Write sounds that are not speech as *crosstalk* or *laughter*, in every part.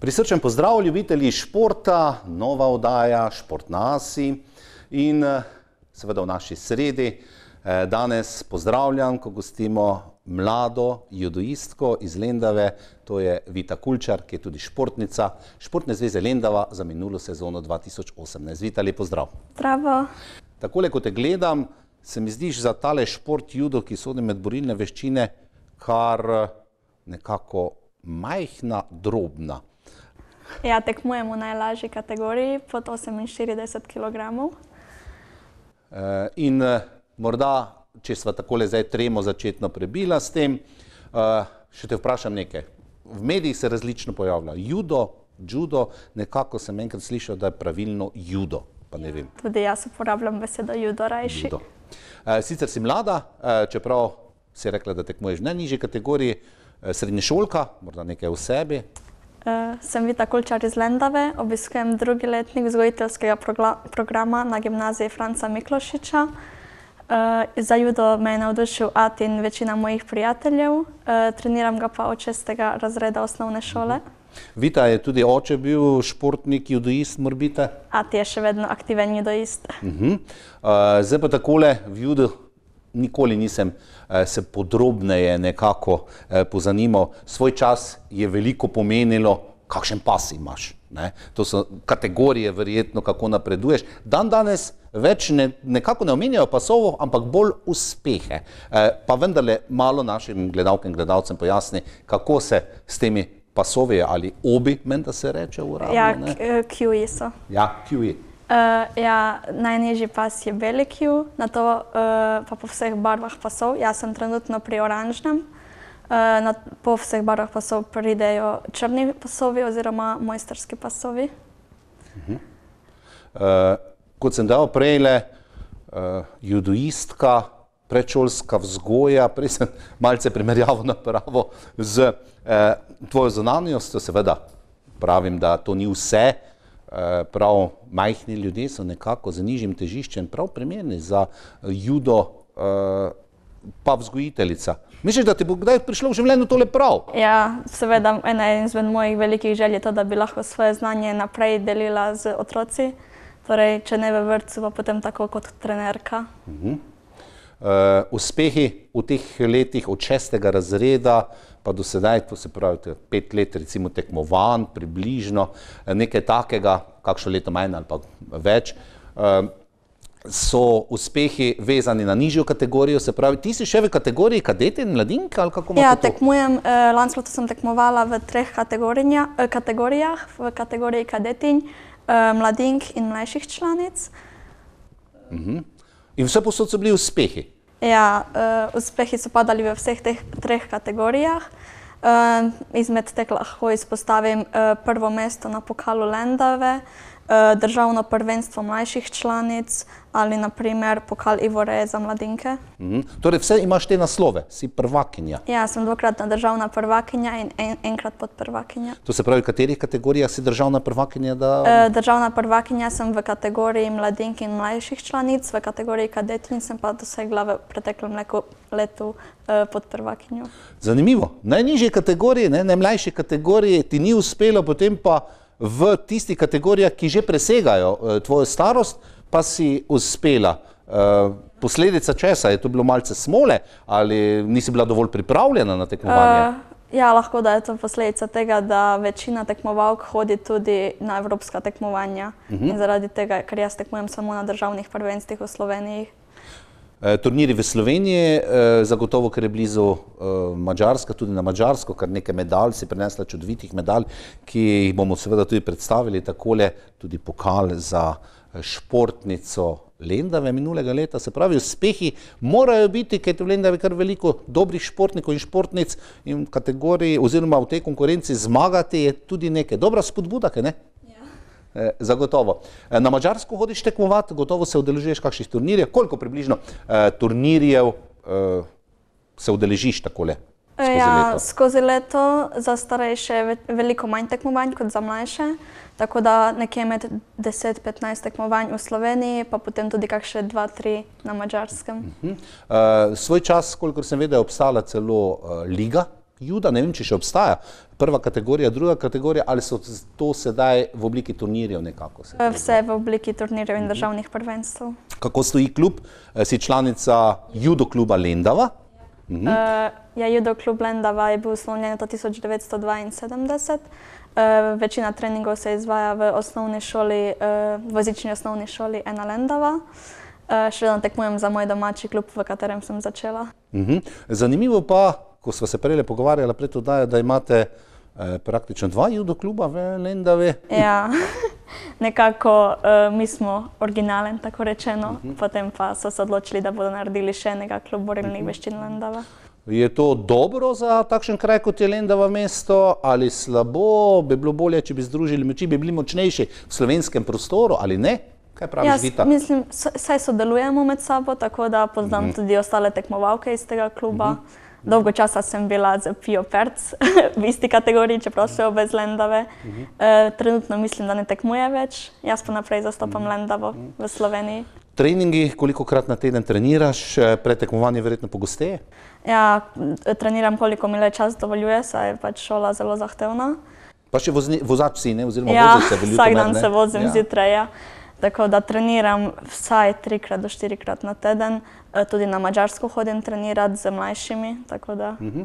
Prisrčen pozdrav, ljubitelji športa, nova oddaja Šport Nasi in eh, seveda v naši sredi. Eh, danes pozdravljam, ko gostimo mlado judoistko iz Lendave, to je Vita Kulčar, ki je tudi športnica Športne zveze Lendava za minulo sezono 2018. Vita, lep pozdrav. Zdravo. Takole, ko te gledam, se mi zdiš za tale šport judo, ki sodi med borilne veščine, kar eh, nekako majhna, drobna. Ja, tekmujem v najlažji kategoriji pod 48 kg. Eh, In eh, morda, če sva takole zdaj tremo začetno prebila s tem, eh, še te vprašam nekaj. V medijih se različno pojavlja judo, judo, nekako sem enkrat slišal, da je pravilno judo, pa ne vem. Tudi jaz uporabljam besedo judo rajši. Judo. Eh, Sicer si mlada, eh, čeprav si rekla, da tekmuješ v najnižji kategoriji, eh, srednješolka, morda nekaj o sebi. Uh, sem Vita Kulčar iz Lendave, obiskujem drugi letnik vzgojiteljskega programa na gimnaziji Franca Miklošiča. Uh, za judo me je navdušil At in večina mojih prijateljev. Uh, treniram ga pa od šestega razreda osnovne šole. Vita je tudi oče bil športnik, judoist, morbite. At je še vedno aktiven judoist. Uh, zdaj pa takole v judu nikoli nisem uh, se podrobneje nekako uh, pozanimal. Svoj čas je veliko pomenilo, kakšen pas imaš. Ne? To so kategorije, verjetno, kako napreduješ. Dan danes več ne, nekako ne omenjajo pasov, ampak bolj uspehe. Uh, pa vendarle malo našim gledalkam in gledalcem pojasni, kako se s temi pasovi ali obi, menda se reče uradno. Ja, eh, QE so. ja, QE. Uh, ja, najnižji pas je beli Q, na to uh, pa po vseh barvah pasov. Jaz sem trenutno pri oranžnem. Uh, na, po vseh barvah pasov pridejo črni pasovi oziroma mojsterski pasovi. Uh, kot sem dal prej, uh, judoistka, predšolska vzgoja, prej sem malce primerjavo napravo z uh, tvojo zunanjostjo, seveda pravim, da to ni vse. Prav majhni ljudje so nekako z nižjim težiščem prav primerni za judo, uh, pa vzgojiteljica. Misliš, da ti bo kdaj prišlo v življenju tole prav? Ja, seveda, ena izmed mojih velikih želj je to, da bi lahko svoje znanje naprej delila z otroci. Torej, če ne v vrtcu, pa potem tako kot trenerka. Uh, uspehi v teh letih od šestega razreda pa do sedaj, to se pravi to pet let recimo tekmovanj, približno eh, nekaj takega, kakšno leto manj ali pa več, uh, so uspehi vezani na nižjo kategorijo, se pravi, ti si še v kategoriji kadeti in mladinke ali kako Ja, tekmujem, eh, lansko leto sem tekmovala v treh kategorija, eh, kategorijah, v kategoriji kadetinj, eh, mladink in mlajših članic. In vse posod so bili uspehi. Ja, uh, uspehi so padali v vseh teh treh kategorijah. Uh, izmed teh lahko izpostavim uh, prvo mesto na pokalu Lendave, uh, državno prvenstvo mlajših članic ali naprimer pokal Ivore za mladinke. Mhm. Torej, vse imaš te naslove, si prvakinja. Ja, sem dvakratna državna prvakinja in en, enkrat podprvakinja. To se pravi, v katerih kategorijah si državna prvakinja? Da... Uh, državna prvakinja sem v kategoriji mladink in mlajših članic, v kategoriji kadetinj sem pa dosegla v preteklem leku, letu uh, podprvakinjo. Zanimivo. Najnižje kategorije, ne, najmlajše kategorije ti ni uspelo, potem pa v tistih kategorijah, ki že presegajo eh, tvojo starost, pa si uspela. Eh, posledica česa je to bilo malce smole ali nisi bila dovolj pripravljena na tekmovanje? Uh, ja, lahko da je to posledica tega, da večina tekmovalk hodi tudi na evropska tekmovanja. Uh -huh. In zaradi tega, ker jaz tekmujem samo na državnih prvenstvih v Sloveniji. Eh, Turniri v Sloveniji, eh, zagotovo, ker je blizu eh, Mačarska, tudi na Mačarsko, kar nekaj medalj si prinesla, čudovitih medalj, ki jih bomo seveda tudi predstavili, takole tudi pokal za športnico Lendave minulega leta. Se pravi, uspehi morajo biti, ker je v Lendavi kar veliko dobrih športnikov in športnic in v kategoriji oziroma v tej konkurenci zmagati je tudi nekaj. Dobra spodbuda, kaj ne? Eh, Zagotovo. Eh, Na Mačarsko hodiš tekmovati, gotovo se udeležuješ kakšnih turnirjev. Koliko približno eh, turnirjev se udeležiš takole? skozi ja, leto? skozi leto za starejše je ve- veliko manj tekmovanj kot za mlajše. Tako da nekje med 10-15 tekmovanj v Sloveniji, pa potem tudi kakšne 2-3 na Mačarskem. Uh, svoj čas, kolikor sem vedel, je obstala celo uh, liga juda, ne vem, če še obstaja prva kategorija, druga kategorija, ali so to sedaj v obliki turnirjev nekako? Se Vse v obliki turnirjev in državnih prvenstv. Kako stoji klub? Eh, Si članica judo kluba Lendava. Mhm. Uh, ja, judo klub Lendava je bil ustanovljen leta 1972. Uh, večina treningov se izvaja v osnovni šoli, uh, v jezični osnovni šoli Ena Lendava. Uh, še vedno tekmujem za moj domači klub, v katerem sem začela. Mhm. Zanimivo pa, ko smo se prej pogovarjali pred oddajo, da imate eh, praktično dva judo kluba v Lendavi. Ja, *laughs* nekako uh, mi smo originalen, tako rečeno, potem pa so se odločili, da bodo naredili še enega klub borilnih veščin Lendava. Je to dobro za takšen kraj, kot je Lendava mesto, ali slabo? Bi bilo bolje, če bi združili moči, bi bili močnejši v slovenskem prostoru ali ne? Kaj praviš, Jaz Vita? mislim, saj sodelujemo med sabo, tako da poznam tudi ostale tekmovalke iz tega kluba. Dolgo časa sem bila z Pio Perc *laughs* v isti kategoriji, čeprav so obe z Lendave. E, trenutno mislim, da ne tekmuje več, jaz pa naprej zastopam Lendavo v Sloveniji. Treningi, koliko krat na teden treniraš, eh, pred tekmovanjem verjetno pogosteje? Ja, treniram, koliko mi le čas dovoljuje, saj je pač šola zelo zahtevna. Pa še vozni, vozač si, ne? oziroma Ja, voziš se v *laughs* vsak dan ne? se vozim Ja. zjutraj. Ja. Tako da treniram vsaj trikrat do štirikrat na teden, Eh, tudi na Mačarsko hodim trenirati z mlajšimi. Mhm.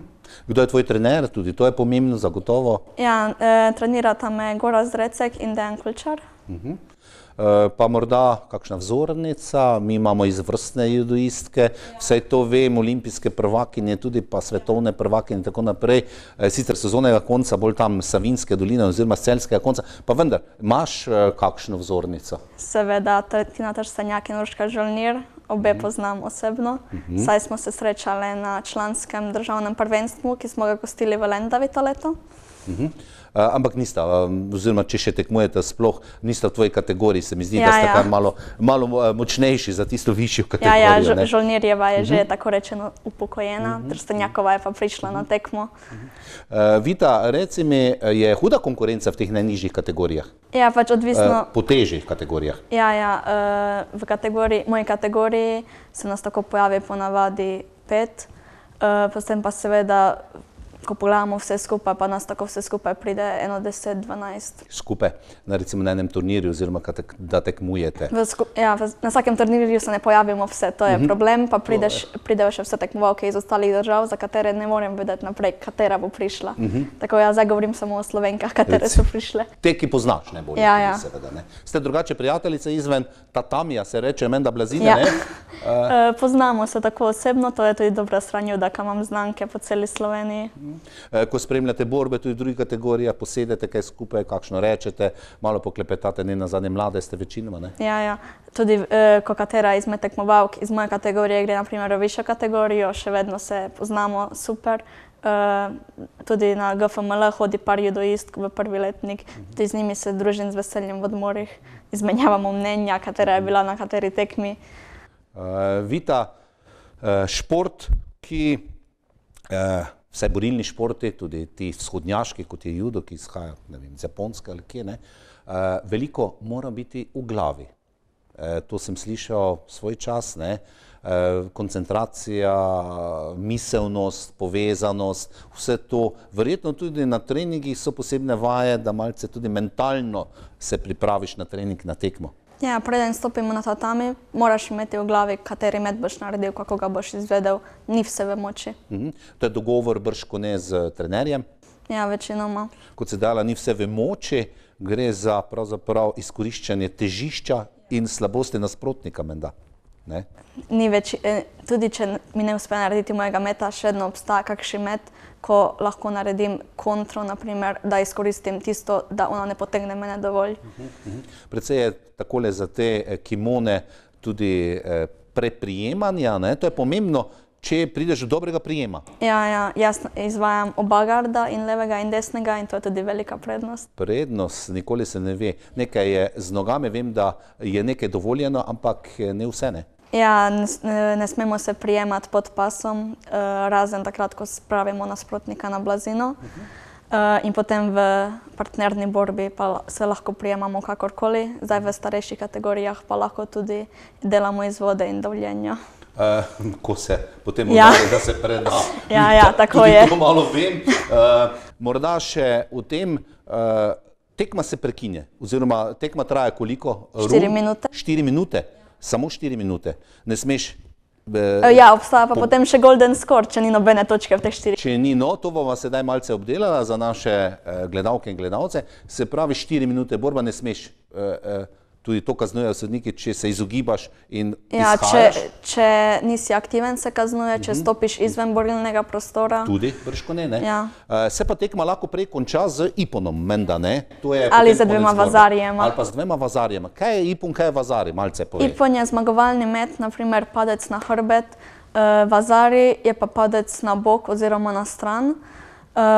Kdo je tvoj trener? Tudi to je pomembno, zagotovo. Ja, eh, trenirata me Gora Zrecek in Dejan Kulčar. Eh, Pa morda kakšna vzornica, mi imamo izvrstne judoistke, vse to vem, olimpijske prvakinje, tudi pa svetovne prvakinje in tako naprej. Eh, Sicer sezonega konca, bolj tam Savinske doline oziroma Celskega konca, pa vendar, imaš eh, kakšno vzornico? Seveda Tina Trstenjak in Urška Žolnir, obe poznam osebno. Saj smo se srečali na članskem državnem prvenstvu, ki smo ga gostili v Lendavi to leto. Mhm. Eh, Ampak nista, eh, oziroma če še tekmujete, sploh nista v tvoji kategoriji, se mi zdi, Ja, da ste ja. kar malo, malo eh, močnejši za tisto višjo Ja, kategorijo. ja, ne? Žo- Žolnirjeva je že tako rečeno upokojena, Trstenjakova je pa prišla na tekmo. Eh, Vita, reci mi, eh, je huda konkurenca v teh najnižjih kategorijah, Ja, pač eh, odvisno. po težjih kategorijah? Ja, ja, eh, v kategoriji, moji kategoriji se nas tako pojavi ponavadi pet, eh, potem pa seveda, ko pogledamo vse skupaj, pa nas tako vse skupaj pride eno 10, 12. skupaj na, recimo, na enem turnirju, oziroma tek, da tekmujete. V sku, ja, v, na vsakem turnirju se ne pojavimo vse, to je problem, pa prideš, pridejo še vse tekmovalke iz ostalih držav, za katere ne morem vedeti naprej, katera bo prišla. Tako jaz zdaj govorim samo o slovenkah, katere so prišle. Te, ki poznaš najbolje, Ja, tudi ja. seveda. Ne? Ste drugače prijateljice izven tatamija, se reče, menda blazine, Ja. ne? *laughs* Eh, Poznamo se tako osebno, to je tudi dobra stran kam imam znanke po celi Sloveniji. Eh, Ko spremljate borbe, tudi v drugih kategorijah, posedete kaj skupaj, kakšno rečete, malo poklepetate, ne na zadnje mlade ste večinoma, ne? Ja, ja. Tudi eh, ko katera izmed tekmovalk iz moje kategorije gre naprimer v višjo kategorijo, še vedno se poznamo super. Eh, tudi na GFML hodi par judoistk v prvi letnik, tudi z njimi se družim z veseljem v odmorih, izmenjavamo mnenja, katera je bila na kateri tekmi. Uh, Vita, uh, šport, ki, uh, vse borilni športi, tudi ti vzhodnjaški, kot je judo, ki izhaja vem, iz Japonske ali kje, ne, uh, veliko mora biti v glavi. Uh, to sem slišal svoj čas, ne, uh, koncentracija, miselnost, povezanost, vse to. Verjetno tudi na treningih so posebne vaje, da malce tudi mentalno se pripraviš na trening, na tekmo. Ja, preden stopimo na tatami, moraš imeti v glavi, kateri med boš naredil, kako ga boš izvedel, ni vse v moči. Mhm. To je dogovor brško ne z trenerjem. Ja, večinoma. kot se dala, ni vse v moči, gre za izkoriščanje težišča in slabosti nasprotnika. Menda. Ne? Ni več, eh, tudi če mi ne uspe narediti mojega meta, še vedno obstaja kakšen met, ko lahko naredim kontro, naprimer, da izkoristim tisto, da ona ne potegne mene dovolj. Predvsej je takole za te eh, kimone tudi eh, preprijemanja, ne? to je pomembno, če prideš do dobrega prijema. Ja, ja, jaz izvajam oba garda, in levega in desnega, in to je tudi velika prednost. Prednost nikoli se ne ve. Nekaj je z nogami, vem, da je nekaj dovoljeno, ampak eh, ne vse ne. Ja, ne, ne, smemo se prijemati pod pasom, uh, razen takrat, ko spravimo nasprotnika na blazino. Uh, in potem v partnerni borbi pa se lahko prijemamo kakorkoli, zdaj v starejših kategorijah pa lahko tudi delamo izvode in dovoljenja. uh, ko se potem Ja. oddaje, da se preda. Ja, ja, *laughs* tako Tudi je. To malo vem. Uh, morda še v tem. Uh, Tekma se prekine, oziroma tekma traja koliko? Štiri Rum? minute. Štiri minute, samo štiri minute. Ne smeš. E, Ja, obstaja pa potem še golden score, če ni nobene točke v teh štirih. Če ni no, to bomo sedaj malce obdelala za naše eh, gledalke in gledalce. Se pravi, štiri minute borba ne smeš. Eh, eh, tudi to kaznujejo sodniki, če se izogibaš in Ja, če, izhajaš. če nisi aktiven, se kaznuje, če stopiš izven borilnega prostora. Tudi, brško ne. ne? Ja. Uh, se pa tekma lahko prej konča z iponom, menda ne. Ali z dvema vazarjema. Ali pa z dvema vazarjema. Kaj je ipon, kaj je vazari, malce povej. Ipon je zmagovalni met, naprimer padec na hrbet, uh, vazari je pa padec na bok oziroma na stran. Uh,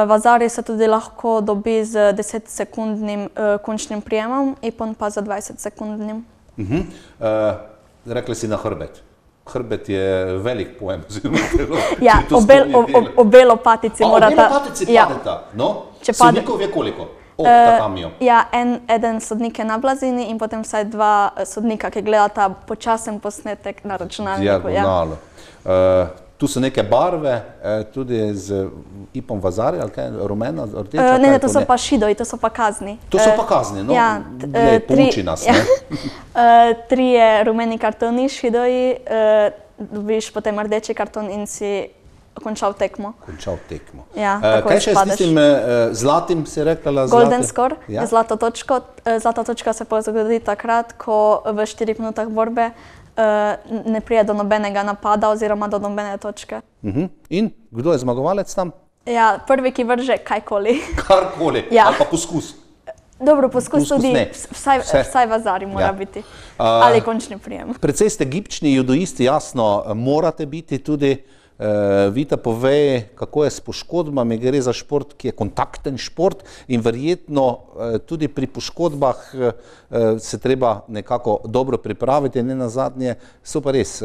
vazari se tudi lahko dobi z 10-sekundnim uh, končnim prijemom, ipon pa z 20-sekundnim. Uh -huh. uh, rekli si na hrbet. Hrbet je velik pojem, *laughs* oziroma telo. Ja, obel, ob, ob, obelo patici A, mora obema patici ja, padeta. No, Če pade- sodnikov je koliko? Eh, tatamijo. ja, en, eden sodnik je na blazini in potem vsaj dva eh, sodnika, ki gledata počasen posnetek na računalniku. Ja. Diagonalo. Uh, tu so neke barve, eh, tudi z ipom vazari, ali kaj, rumena, rdeča. Uh, ne, ne, je to so pa šidoji, to so pa kazni. To so Eh, pa kazni, no, Ja, glej, eh, pouči nas, ne. *laughs* Eh, Trije rumeni kartoni, šidoji, eh, dobiš potem rdeči karton in si končal tekmo. končal tekmo. Ja, Eh, tako kaj še s tistim eh, zlatim, si rekla? Golden zlate? score, Ja? ja. zlato točko. Eh, Zlata točka se pa zgodi takrat, ko v štirih minutah borbe eh, ne pride do nobenega napada oziroma do nobene točke. Uh -huh. In kdo je zmagovalec tam? Ja, prvi, ki vrže kajkoli. *laughs* Karkoli, Ja. ali pa poskus. Dobro, poskus, Poskus tudi, ne. vs- vsaj, Vse. vsaj v azari mora Ja. biti. A- Ali končni prijem. Predvsej ste gibčni, judoisti, jasno, eh, morate biti tudi. Uh, Vita pove, kako je s poškodbami. Gre za šport, ki je kontakten šport in verjetno uh, tudi pri poškodbah uh, se treba nekako dobro pripraviti. Ne na zadnje, so pa res.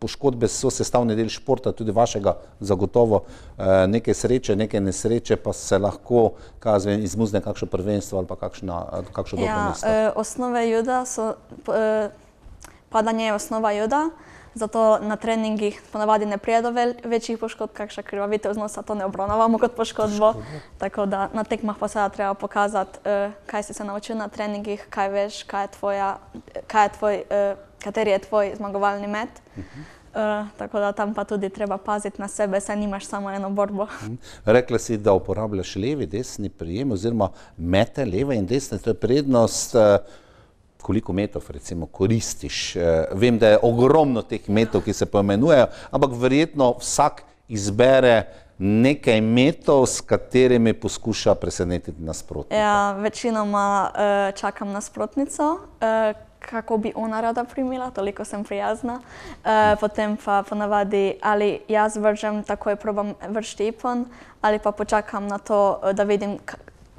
Poškodbe so sestavni del športa, tudi vašega, zagotovo. Nekaj sreče, nekaj nesreče, pa se lahko kazve, izmuzne kakšno prvenstvo ali pa kakšna, kakšno dobro Ja, mesto. eh, osnove juda so, eh, padanje je osnova juda, zato na treningih ponavadi ne prije do večjih poškodb, kakšna krvavitev z nosa, to ne obravnavamo kot poškodbo. Tako da na tekmah pa seveda treba pokazati, eh, kaj si se naučil na treningih, kaj veš, kaj je tvoja, kaj je tvoj, eh, kateri je tvoj zmagovalni met. Uh, tako da tam pa tudi treba paziti na sebe, saj nimaš samo eno borbo. Rekla si, da uporabljaš levi, desni prijem, oziroma mete leve in desne, to je prednost. eh, Koliko metov recimo koristiš? Eh, Vem, da je ogromno teh metov, ki se poimenujejo, ampak verjetno vsak izbere nekaj metov, s katerimi poskuša presenetiti nasprotnika. Ja, večinoma uh, čakam nasprotnico, uh, kako bi ona rada primila, toliko sem prijazna. Uh, potem pa ponavadi ali jaz vržem, takoj probam vršiti ipon, ali pa počakam na to, da vidim,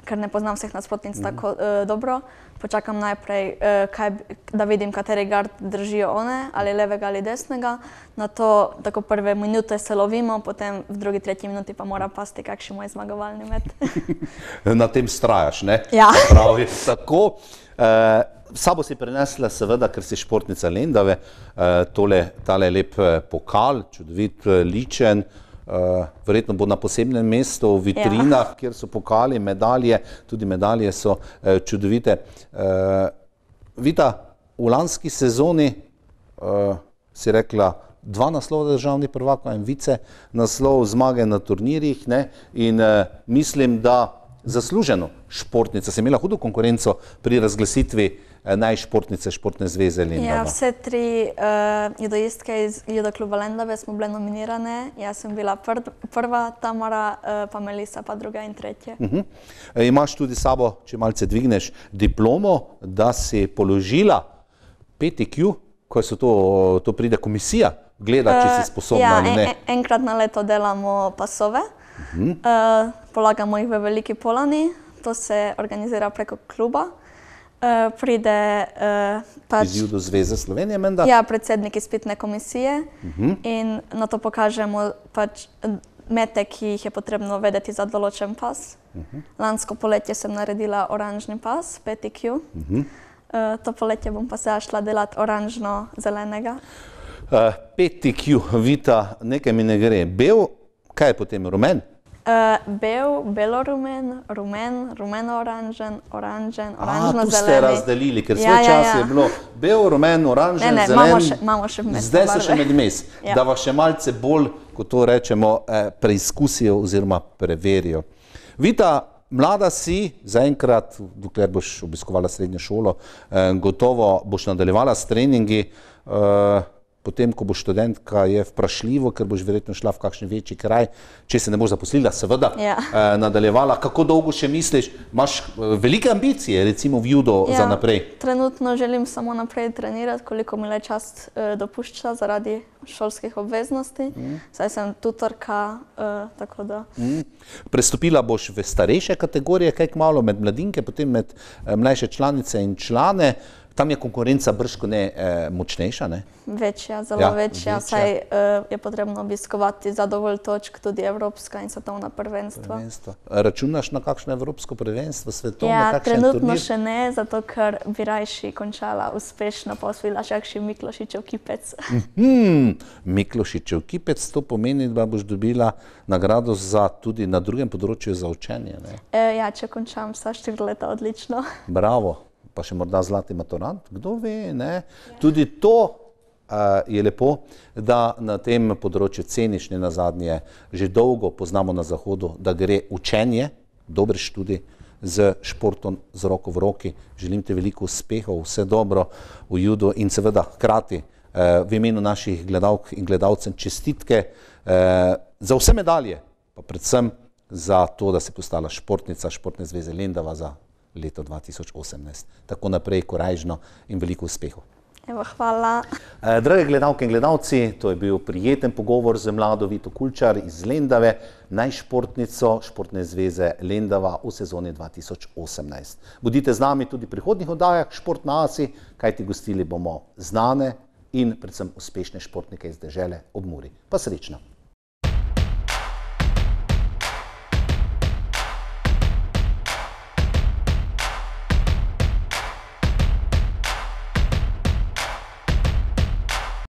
ker ne poznam vseh nasprotnic mm. tako uh, dobro. Počakam najprej, uh, kaj, da vidim, kateri gard držijo one, ali levega ali desnega. Na to tako prve minute se lovimo, potem v drugi, tretji minuti pa mora pasti kakšen moj zmagovalni met. *laughs* Na tem strajaš, ne? Ja. Pravi, tako. Eh, sabo si prenesla, seveda, ker si športnica Lendave, eh, tole, tale lep eh, pokal, čudovit, eh, ličen. Uh, verjetno bo na posebnem mestu v vitrinah, ja. kjer so pokali, medalje, tudi medalje so uh, čudovite. Uh, Vita, v lanski sezoni uh, si rekla dva naslova državnih prvakov in vice naslov zmage na turnirjih ne? in uh, mislim, da zasluženo športnica si imela hudo konkurenco pri razglasitvi eh, najšportnice športne zveze Lendava. Ja, vse tri uh, judoistke iz Judo kluba Lendave smo bile nominirane. Jaz sem bila pr prva, Tamara, uh, pa Melisa, pa druga in tretja. Uh -huh. e, imaš tudi sabo, če malce dvigneš, diplomo, da si položila PTQ, ko se to, to pride komisija, gleda, če si sposobna ja, ali ne. en, enkrat na leto delamo pasove, uh -huh. uh, polagamo jih v veliki polani, to se organizira preko kluba. Uh, pride uh, pač, Iz Judo zveze Slovenije, menda? ja, predsednik izpitne komisije uh -huh. in na to pokažemo pač mete, ki jih je potrebno vedeti za določen pas. Uh -huh. Lansko poletje sem naredila oranžni pas, PTQ. Uh -huh. uh, to poletje bom pa se šla delati oranžno-zelenega. Uh, peti Q, vita, nekaj mi ne gre. Bel, kaj je potem rumen? Uh, bel, belorumen, rumen, rumeno-oranžen, oranžen, A, oranžno tu ste razdelili, ker svoj Ja, ja, čas ja. je bilo bel, rumen, oranžen, Ne, ne, zelen. imamo še- imamo še vmesne Zdaj so še barve. medmes, *laughs* Ja. da vas še malce bolj, kot to rečemo, eh, preizkusijo oziroma preverijo. Vita, mlada si, zaenkrat, dokler boš obiskovala srednjo šolo, eh, gotovo boš nadaljevala s treningi. Eh, Potem, ko boš študentka, je vprašljivo, ker boš verjetno šla v kakšen večji kraj, če se ne boš zaposlila, seveda, Ja. eh, nadaljevala. Kako dolgo še misliš, imaš eh, velike ambicije, recimo v judo Ja, za naprej? Trenutno želim samo naprej trenirati, koliko mi le čas uh, dopušča zaradi šolskih obveznosti. Mm. Saj sem tutorka, uh, tako da. Mm. Prestopila boš v starejše kategorije, kaj kmalo med mladinke, potem med eh, mlajše članice in člane. Tam je konkurenca brško ne eh, močnejša. Ne? Večja, zelo Ja, ja, večja, večja. saj uh, je potrebno obiskovati za dovolj točk tudi evropska in svetovna prvenstva. Prvenstvo. Računaš na kakšno evropsko prvenstvo, svetovno, Ja, trenutno turnir? še ne, zato ker bi rajši končala uspešno, pa osvojila še kakšen Miklošičev kipec. Hmm, Miklošičev kipec, to pomeni, da boš dobila nagrado za tudi na drugem področju za učenje. Ne? e, ja, če končam vsa štiri leta, odlično. Bravo, pa še morda zlati maturant, kdo ve. Ne? Tudi to je lepo, da na tem področju ceniš, ne na zadnje, že dolgo poznamo na Zahodu, da gre učenje, dober študij z športom z roko v roki. Želim ti veliko uspehov, vse dobro v judu in seveda hkrati v imenu naših gledalk in gledalcev čestitke za vse medalje, pa predvsem za to, da si postala športnica Športne zveze Lendava za leto 2018. Tako naprej, korajžno in veliko uspehov. Evo, hvala. Eh, Drage gledalke in gledalci, to je bil prijeten pogovor z mlado Vito Kulčar iz Lendave, najšportnico Športne zveze Lendava v sezoni 2018. Bodite z nami tudi v prihodnjih oddajah Šport na Asi, kajti gostili bomo znane in predvsem uspešne športnike iz dežele ob Muri. Pa srečno!